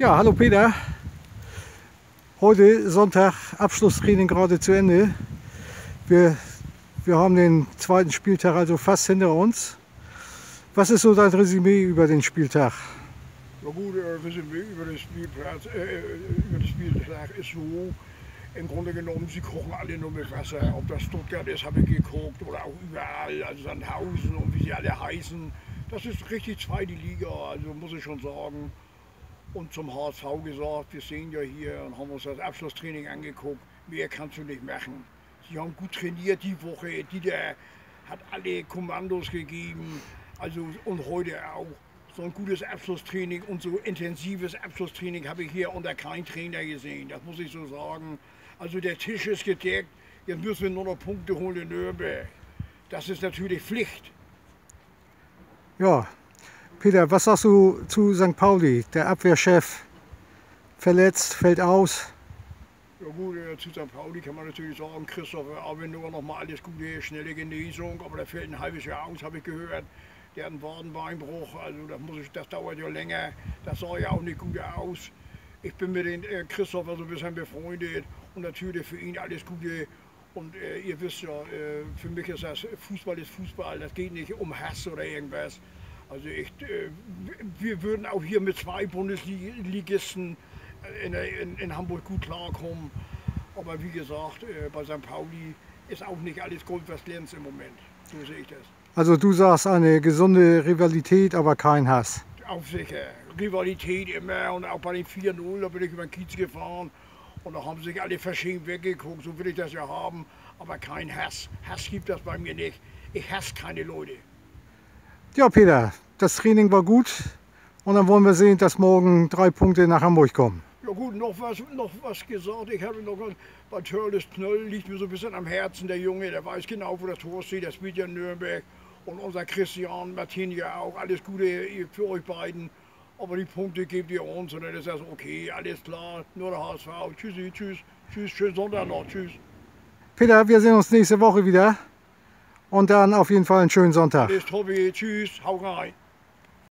Ja, hallo Peter. Heute Sonntag, Abschlusstraining gerade zu Ende. Wir, wir haben den zweiten Spieltag also fast hinter uns. Was ist so dein Resümee über den Spieltag? Ja gut, äh, Resümee über den Spielplatz, äh, äh, über den Spieltag ist so, im Grunde genommen, sie kochen alle nur mit Wasser. Ob das Stuttgart ist, habe ich geguckt, oder auch überall, also Sandhausen und wie sie alle heißen. Das ist richtig zweite Liga, also muss ich schon sagen und zum HSV gesagt, wir sehen ja hier und haben uns das Abschlusstraining angeguckt, mehr kannst du nicht machen. Sie haben gut trainiert die Woche, Dieter hat alle Kommandos gegeben, also und heute auch. So ein gutes Abschlusstraining und so intensives Abschlusstraining habe ich hier unter keinem Trainer gesehen, das muss ich so sagen. Also der Tisch ist gedeckt, jetzt müssen wir nur noch Punkte holen in Nürnberg. Das ist natürlich Pflicht. Ja, Peter, was sagst du zu St. Pauli? Der Abwehrchef verletzt, fällt aus. Ja gut, zu St. Pauli kann man natürlich sagen, Christopher Avenor noch mal alles Gute, schnelle Genesung, aber der fällt ein halbes Jahr aus, habe ich gehört. Der hat einen Wadenbeinbruch, also das, muss ich, das dauert ja länger. Das sah ja auch nicht gut aus. Ich bin mit den äh, Christopher so ein bisschen befreundet und natürlich für ihn alles Gute. Und äh, ihr wisst ja, äh, für mich ist das Fußball ist Fußball, das geht nicht um Hass oder irgendwas. Also ich, äh, wir würden auch hier mit zwei Bundesligisten in, in, in Hamburg gut klarkommen. Aber wie gesagt, äh, bei St. Pauli ist auch nicht alles Gold, was glänzt im Moment. So sehe ich das. Also du sagst eine gesunde Rivalität, aber kein Hass. Auch sicher. Rivalität immer und auch bei den 4-0, da bin ich über den Kiez gefahren und da haben sich alle verschämt weggeguckt, so will ich das ja haben, aber kein Hass. Hass gibt das bei mir nicht. Ich hasse keine Leute. Ja, Peter, das Training war gut und dann wollen wir sehen, dass morgen drei Punkte nach Hamburg kommen. Ja gut, noch was, noch was gesagt. Ich habe noch bei Törles Knöll liegt mir so ein bisschen am Herzen der Junge, der weiß genau, wo das Tor steht, der spielt ja in Nürnberg. Und unser Christian, Martin ja auch, alles Gute für euch beiden. Aber die Punkte gebt ihr uns und dann ist das okay, alles klar, nur der HSV. Tschüssi, tschüss, tschüss, schönen Sonntag noch, tschüss. Peter, wir sehen uns nächste Woche wieder. Und dann auf jeden Fall einen schönen Sonntag. Alles Tobi, tschüss, hau rein.